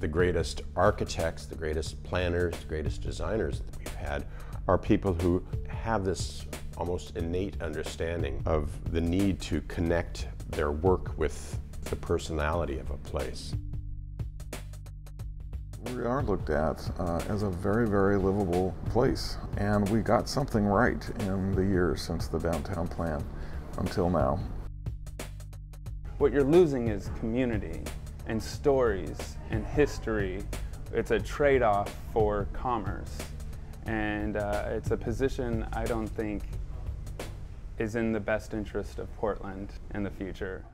the greatest architects, the greatest planners, the greatest designers that we've had are people who have this almost innate understanding of the need to connect their work with the personality of a place. We are looked at uh, as a very, very livable place, and we got something right in the years since the downtown plan until now. What you're losing is community and stories and history. It's a trade-off for commerce, and uh, it's a position I don't think is in the best interest of Portland in the future.